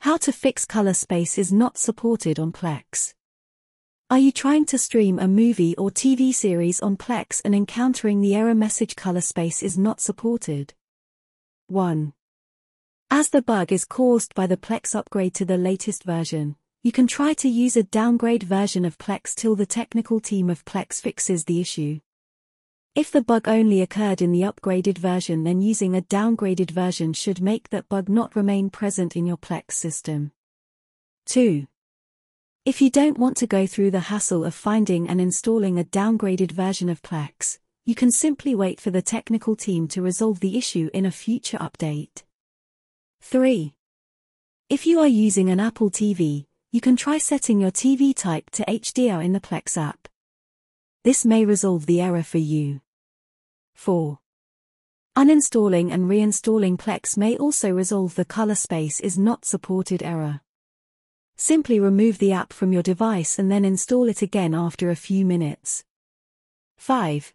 How to fix color space is not supported on Plex. Are you trying to stream a movie or TV series on Plex and encountering the error message color space is not supported? 1. As the bug is caused by the Plex upgrade to the latest version, you can try to use a downgrade version of Plex till the technical team of Plex fixes the issue. If the bug only occurred in the upgraded version then using a downgraded version should make that bug not remain present in your Plex system. 2. If you don't want to go through the hassle of finding and installing a downgraded version of Plex, you can simply wait for the technical team to resolve the issue in a future update. 3. If you are using an Apple TV, you can try setting your TV type to HDR in the Plex app. This may resolve the error for you. 4. Uninstalling and reinstalling Plex may also resolve the color space is not supported error. Simply remove the app from your device and then install it again after a few minutes. 5.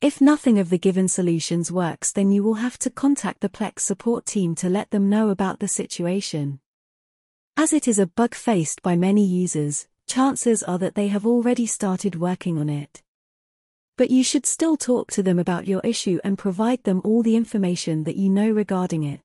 If nothing of the given solutions works then you will have to contact the Plex support team to let them know about the situation. As it is a bug faced by many users, chances are that they have already started working on it. But you should still talk to them about your issue and provide them all the information that you know regarding it.